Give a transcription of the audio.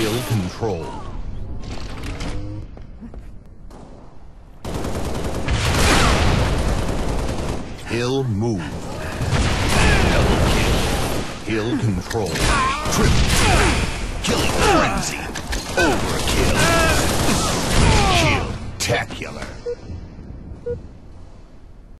ill-controlled. Ill move. Ill control. Triple Killing frenzy. Overkill. Kill-tacular.